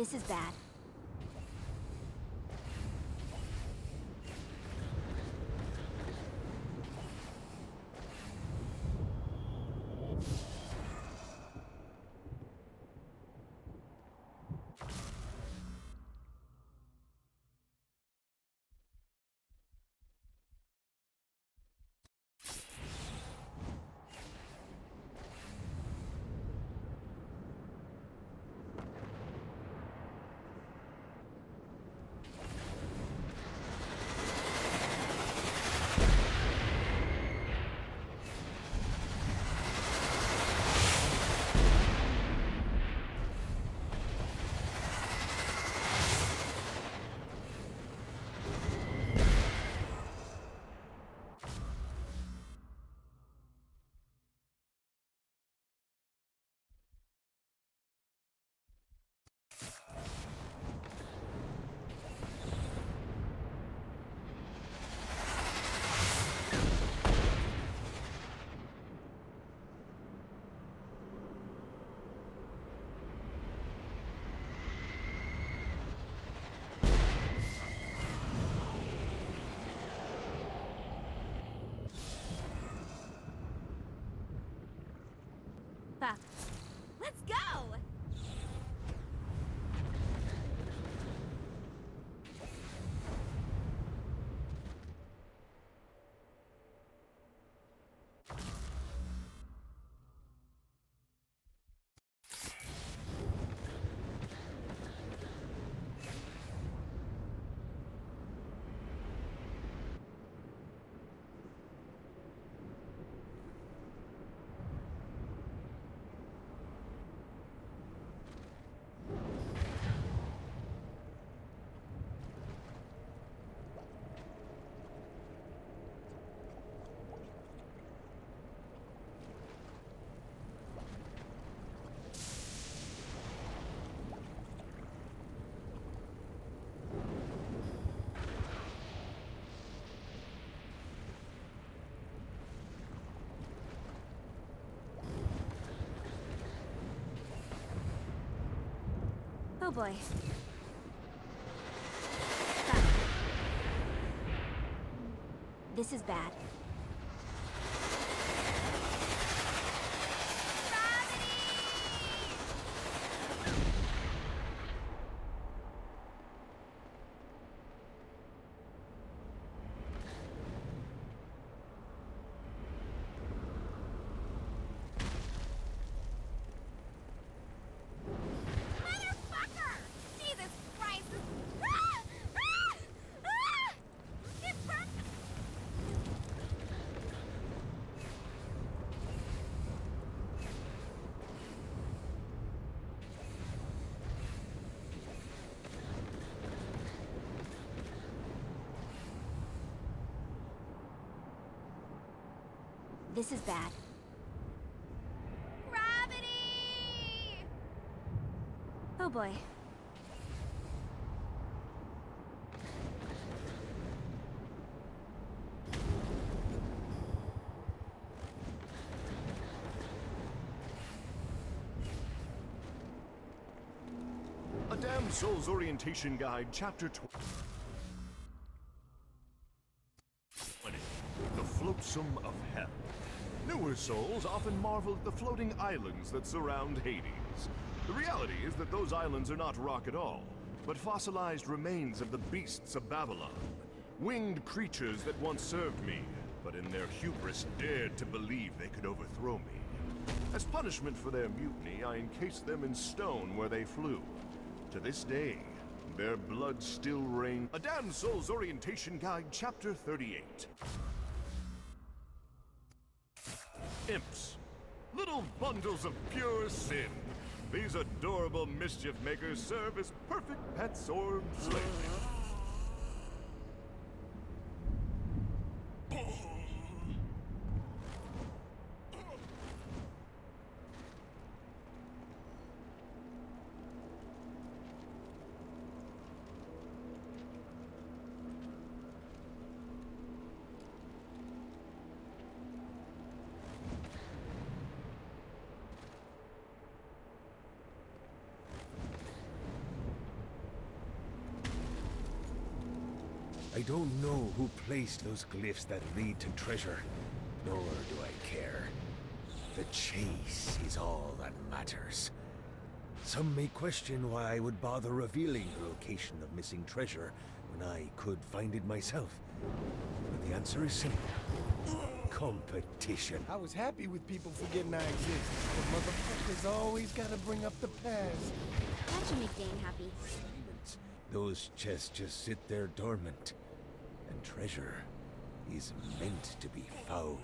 This is bad. Let's go! Oh boy. This is bad. Motherfucker! Jesus Christ! Ah! Ah! Ah! It burnt- This is bad. Gravity! Oh boy. A Damn Soul's Orientation Guide, Chapter 20. The Flotsam of Hell. Newer souls often marvel at the floating islands that surround Hades. The reality is that those islands are not rock at all, but fossilized remains of the beasts of Babylon. Winged creatures that once served me, but in their hubris dared to believe they could overthrow me. As punishment for their mutiny, I encased them in stone where they flew. To this day, their blood still rains. A Damn Soul's Orientation Guide, Chapter 38. Imps. Little bundles of pure sin. These adorable mischief makers serve as perfect pets or slaves. I don't know who placed those glyphs that lead to treasure, nor do I care. The chase is all that matters. Some may question why I would bother revealing the location of missing treasure when I could find it myself. But the answer is simple. Competition. I was happy with people forgetting I exist, but motherfuckers always gotta bring up the past. That should make Dane happy. Those chests just sit there dormant. And treasure is meant to be found.